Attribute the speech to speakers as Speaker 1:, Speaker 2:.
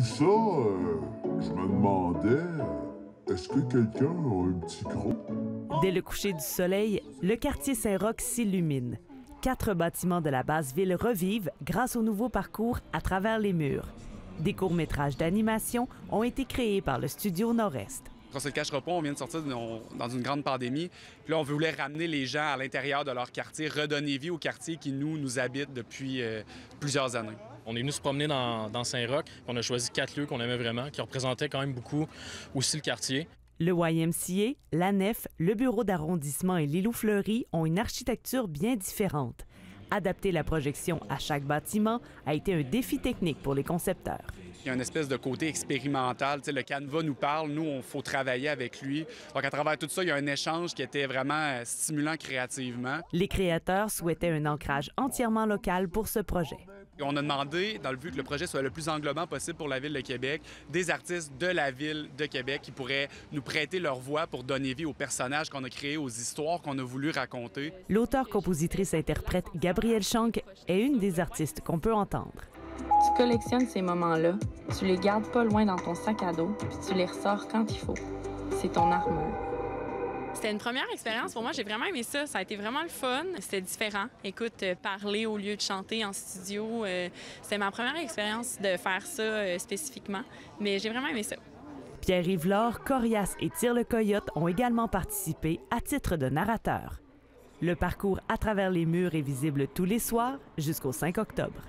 Speaker 1: tout ça, euh, je me demandais, est-ce que quelqu'un a un petit?
Speaker 2: Dès le coucher du soleil, le quartier Saint-Roch s'illumine. Quatre bâtiments de la basse ville revivent grâce au nouveau parcours à travers les murs. Des courts-métrages d'animation ont été créés par le studio Nord-Est.
Speaker 3: On se le cachera pas, on vient de sortir dans une grande pandémie. Puis là, on voulait ramener les gens à l'intérieur de leur quartier, redonner vie au quartier qui nous, nous habite depuis euh, plusieurs années.
Speaker 4: On est venu se promener dans, Saint-Roch. On a choisi quatre lieux qu'on aimait vraiment, qui représentaient quand même beaucoup aussi le quartier.
Speaker 2: Le YMCA, la nef, le bureau d'arrondissement et l'îlot Fleury ont une architecture bien différente. Adapter la projection à chaque bâtiment a été un défi technique pour les concepteurs.
Speaker 3: Il y a une espèce de côté expérimental. le canevas nous parle, nous, il faut travailler avec lui. Donc, à travers tout ça, il y a un échange qui était vraiment euh, stimulant créativement.
Speaker 2: Les créateurs souhaitaient un ancrage entièrement local pour ce projet.
Speaker 3: On a demandé, dans le but que le projet soit le plus englobant possible pour la ville de Québec, des artistes de la ville de Québec qui pourraient nous prêter leur voix pour donner vie aux personnages qu'on a créés, aux histoires qu'on a voulu raconter.
Speaker 2: L'auteur-compositrice-interprète Gabrielle Schank est une des artistes qu'on peut entendre.
Speaker 5: Tu collectionnes ces moments-là, tu les gardes pas loin dans ton sac à dos, puis tu les ressors quand il faut. C'est ton armure.
Speaker 6: C'était une première expérience pour moi. J'ai vraiment aimé ça. Ça a été vraiment le fun. C'était différent. Écoute, euh, parler au lieu de chanter en studio, euh, c'était ma première expérience de faire ça euh, spécifiquement. Mais j'ai vraiment aimé ça.
Speaker 2: Pierre Yvelore, Corias et Tire le Coyote ont également participé à titre de narrateur. Le parcours à travers les murs est visible tous les soirs jusqu'au 5 octobre.